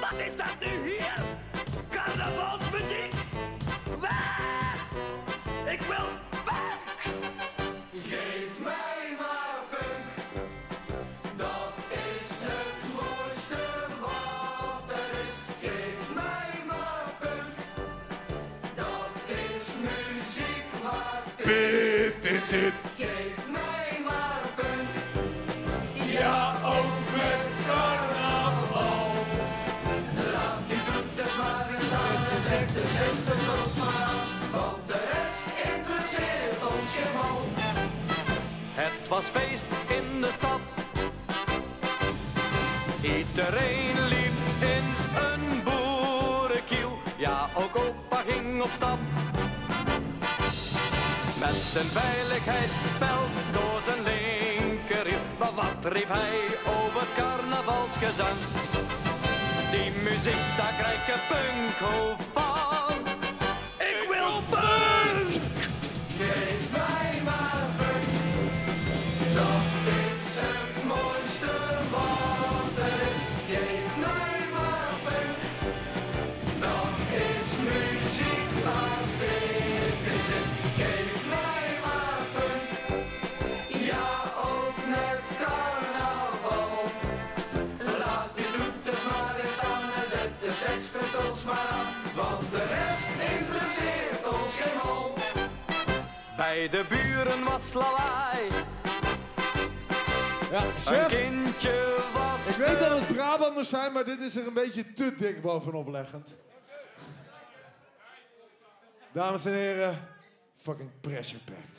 Wat is dat nu hier? Carnavalsmuziek? Weg! Ik wil weg! Geef mij maar punk, dat is het mooiste wat er is. Geef mij maar punk, dat is muziek maar Dit is het. Was feest in de stad. Iedereen liep in een boerenkiel. Ja, ook opa ging op stap. Met een veiligheidsspel door zijn linkerhiel. Maar wat riep hij over het carnavalsgezang? Die muziek, daar krijg ik punkhoofd van. De rest interesseert ons geen hol. Bij de buren was lawaai. Ja, Een kindje was. ik weet dat het Brabanders zijn, maar dit is er een beetje te dik bovenop leggend. Dames en heren, fucking pressure packed.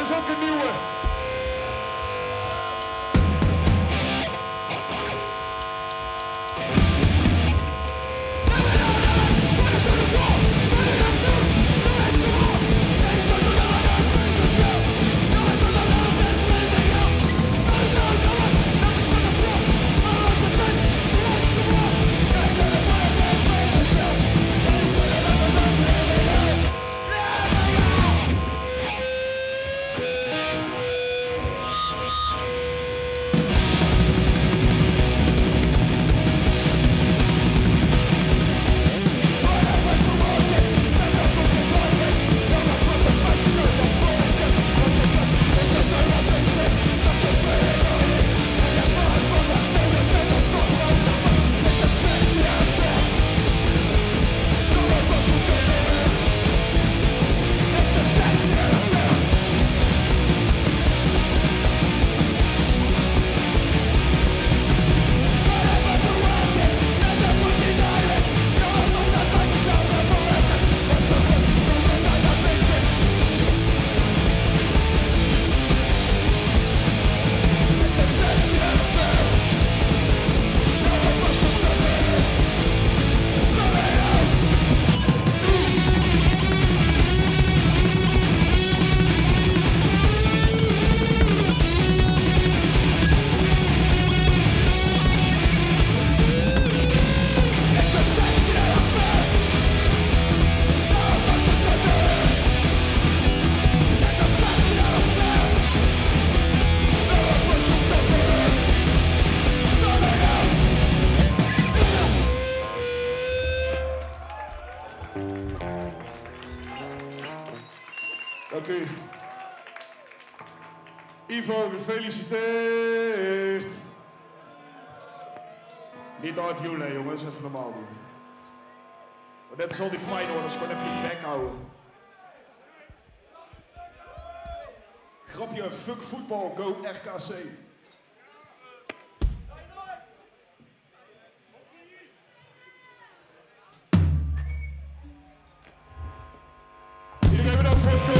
Is ook een nieuwe. Ivo, gefeliciteerd. Niet hard joelen, jongens. Even normaal doen. Maar net is al die Feyenoorders. Gewoon even je bek houden. Grapje, fuck voetbal, go RKC. Iedereen bedankt voor het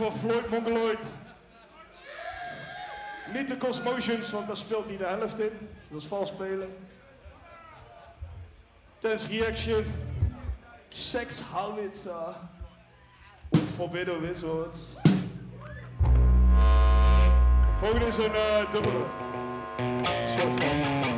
voor Floyd Mongoloid. Niet de Cosmotions, want daar speelt hij de helft in. Dat is vals spelen. Tense Reaction. Sex Howitzer. Forbidden Wizards. Volgende is een uh, dubbele. Soort van.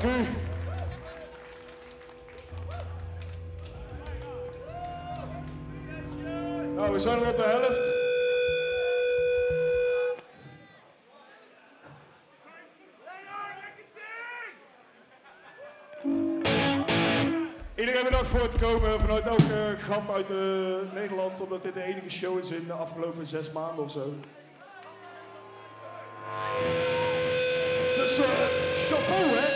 Dank u. Nou, we zijn al op de helft. Iedereen bedankt voor het komen vanuit elk eh, gat uit eh, Nederland, omdat dit de enige show is in de afgelopen zes maanden of zo. Dus eh, chapeau, hè?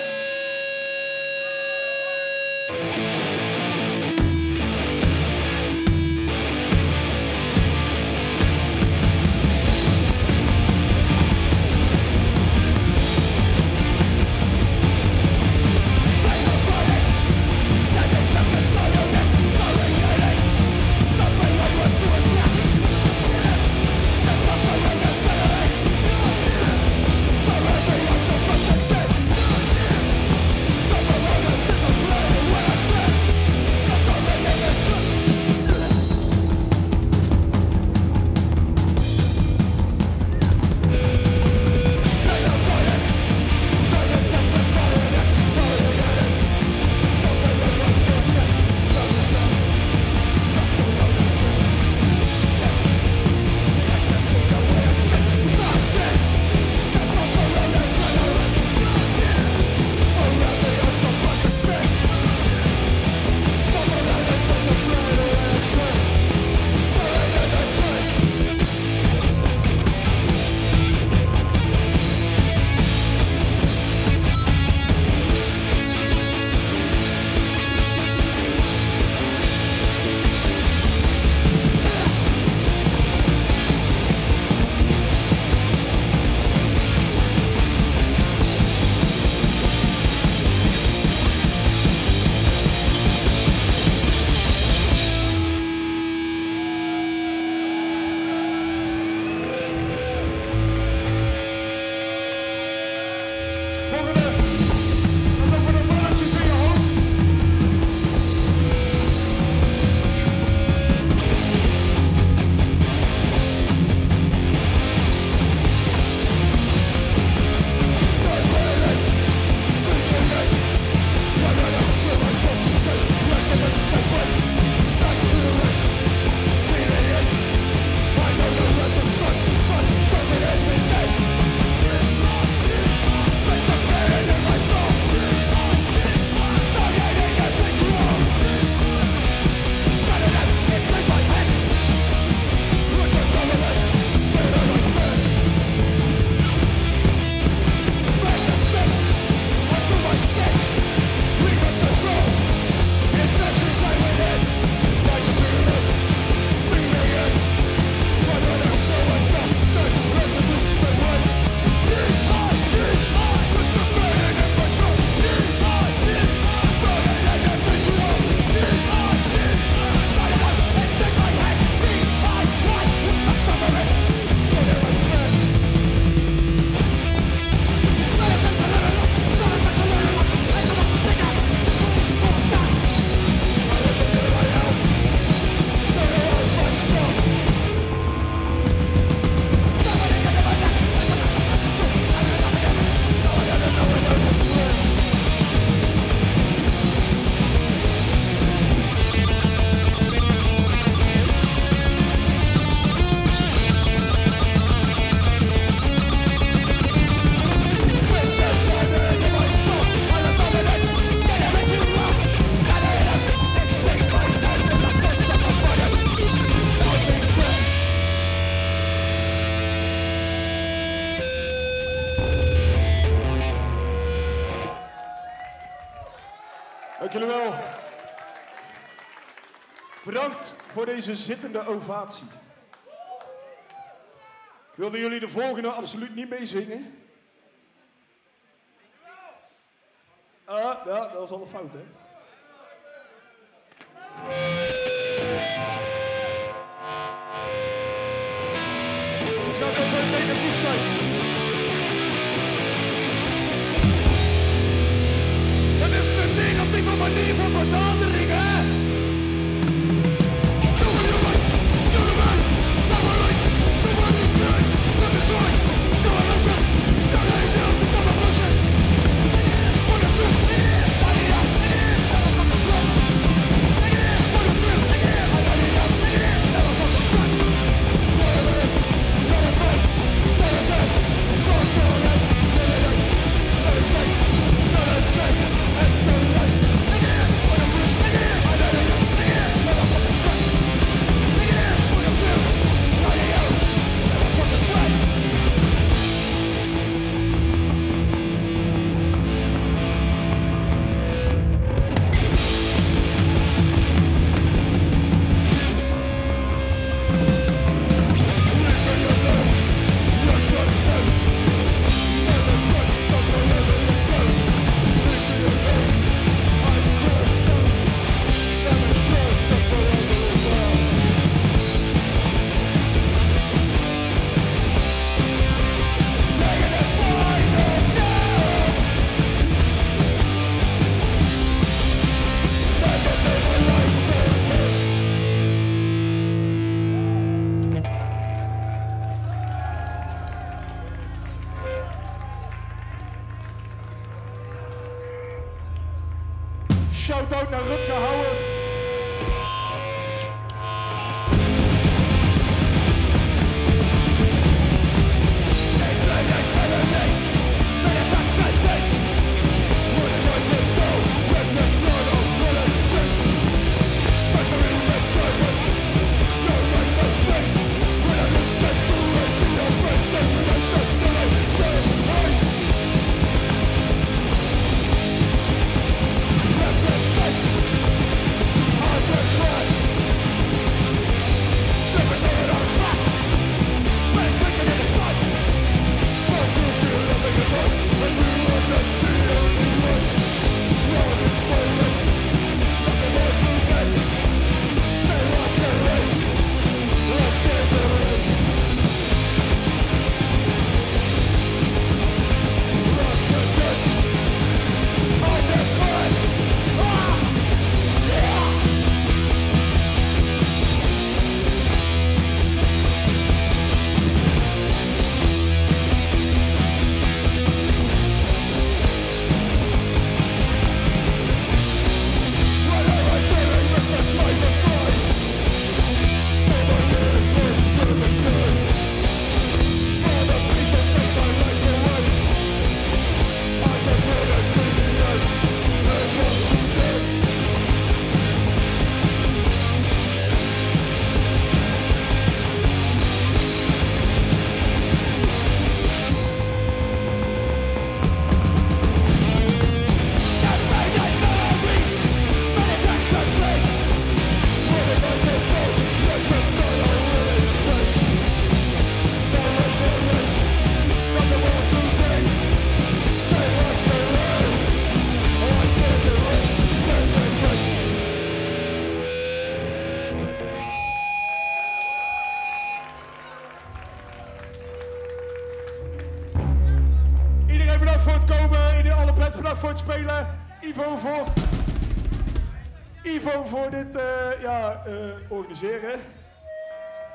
Jullie wel. Bedankt voor deze zittende ovatie. Ik wilde jullie de volgende absoluut niet meezingen. Ah, ja, dat was al een fout, hè? Dus gaat ook negatief zijn. from a knee from a dog.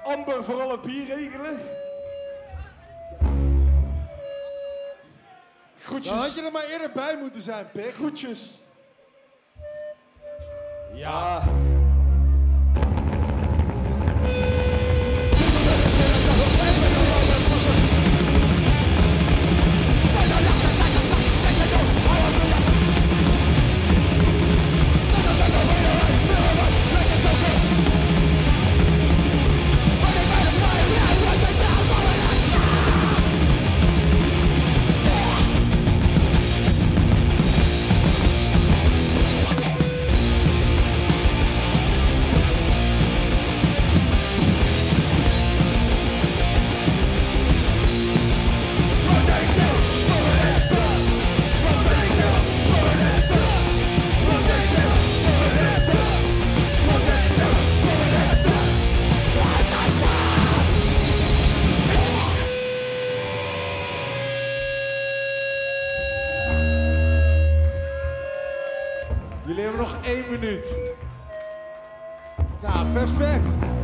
Amber voor al het bier regelen. Groetjes. Dan had je er maar eerder bij moeten zijn, Pik. Groetjes. Ja. Nog één minuut. Nou, perfect.